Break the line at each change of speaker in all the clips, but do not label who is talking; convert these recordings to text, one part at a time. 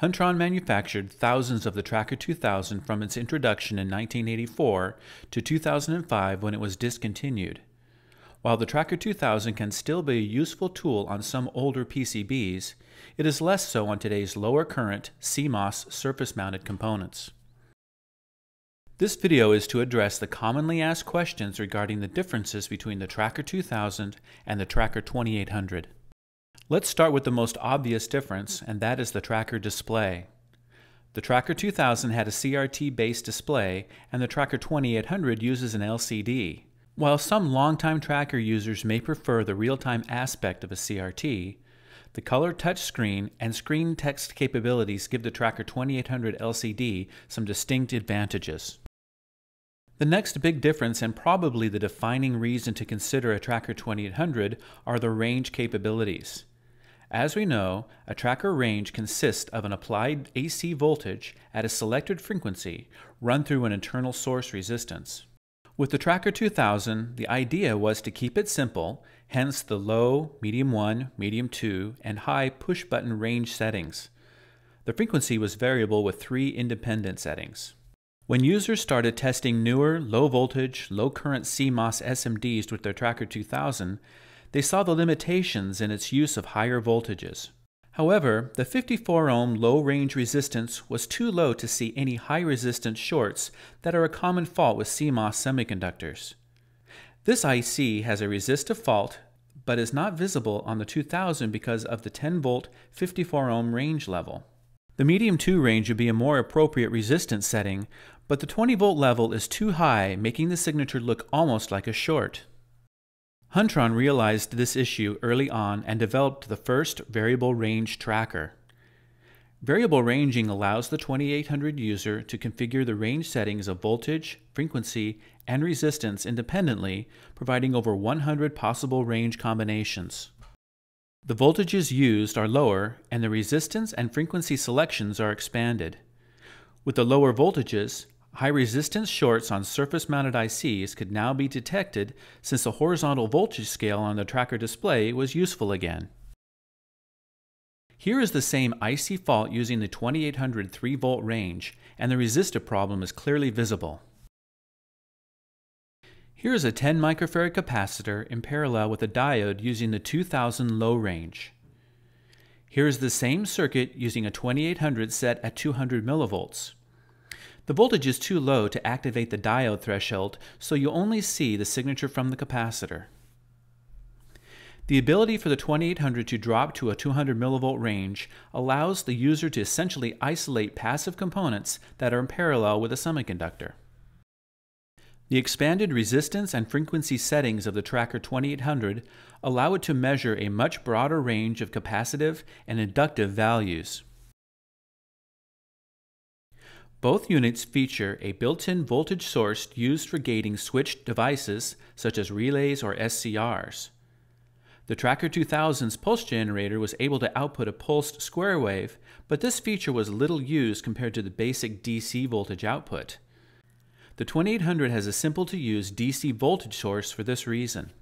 Huntron manufactured thousands of the Tracker 2000 from its introduction in 1984 to 2005 when it was discontinued. While the Tracker 2000 can still be a useful tool on some older PCBs, it is less so on today's lower current CMOS surface mounted components. This video is to address the commonly asked questions regarding the differences between the Tracker 2000 and the Tracker 2800. Let's start with the most obvious difference, and that is the Tracker display. The Tracker 2000 had a CRT-based display, and the Tracker 2800 uses an LCD. While some longtime Tracker users may prefer the real-time aspect of a CRT, the color touchscreen and screen text capabilities give the Tracker 2800 LCD some distinct advantages. The next big difference, and probably the defining reason to consider a Tracker 2800, are the range capabilities. As we know, a tracker range consists of an applied AC voltage at a selected frequency run through an internal source resistance. With the Tracker 2000, the idea was to keep it simple, hence the low, medium 1, medium 2, and high push button range settings. The frequency was variable with three independent settings. When users started testing newer, low voltage, low current CMOS SMDs with their Tracker 2000, they saw the limitations in its use of higher voltages. However, the 54 ohm low range resistance was too low to see any high resistance shorts that are a common fault with CMOS semiconductors. This IC has a resistive fault but is not visible on the 2000 because of the 10 volt 54 ohm range level. The medium 2 range would be a more appropriate resistance setting, but the 20 volt level is too high, making the signature look almost like a short. Huntron realized this issue early on and developed the first variable range tracker. Variable ranging allows the 2800 user to configure the range settings of voltage, frequency, and resistance independently, providing over 100 possible range combinations. The voltages used are lower, and the resistance and frequency selections are expanded. With the lower voltages, high resistance shorts on surface mounted ICs could now be detected since the horizontal voltage scale on the tracker display was useful again. Here is the same IC fault using the 2800 3 volt range, and the resistor problem is clearly visible. Here is a 10 microfarad capacitor in parallel with a diode using the 2000 low range. Here is the same circuit using a 2800 set at 200 millivolts. The voltage is too low to activate the diode threshold, so you only see the signature from the capacitor. The ability for the 2800 to drop to a 200 millivolt range allows the user to essentially isolate passive components that are in parallel with a semiconductor. The expanded resistance and frequency settings of the Tracker 2800 allow it to measure a much broader range of capacitive and inductive values. Both units feature a built-in voltage source used for gating switched devices such as relays or SCRs. The Tracker 2000's pulse generator was able to output a pulsed square wave, but this feature was little used compared to the basic DC voltage output. The 2800 has a simple to use DC voltage source for this reason.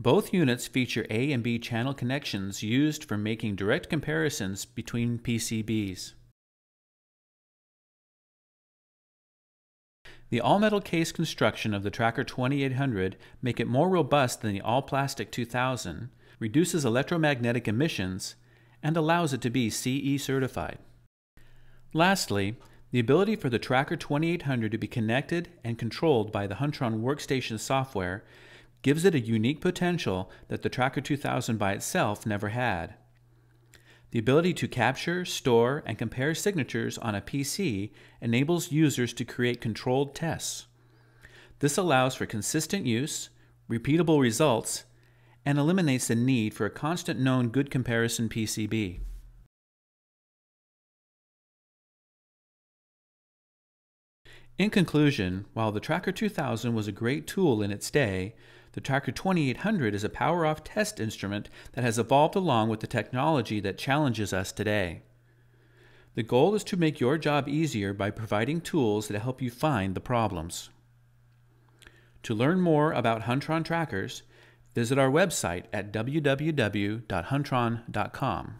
Both units feature A and B channel connections used for making direct comparisons between PCBs. The all-metal case construction of the Tracker 2800 make it more robust than the all-plastic 2000, reduces electromagnetic emissions, and allows it to be CE certified. Lastly, the ability for the Tracker 2800 to be connected and controlled by the Huntron workstation software gives it a unique potential that the Tracker 2000 by itself never had. The ability to capture, store, and compare signatures on a PC enables users to create controlled tests. This allows for consistent use, repeatable results, and eliminates the need for a constant known good comparison PCB. In conclusion, while the Tracker 2000 was a great tool in its day, the Tracker 2800 is a power off test instrument that has evolved along with the technology that challenges us today. The goal is to make your job easier by providing tools that help you find the problems. To learn more about Huntron trackers, visit our website at www.huntron.com.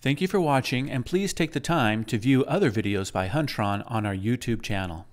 Thank you for watching and please take the time to view other videos by Huntron on our YouTube channel.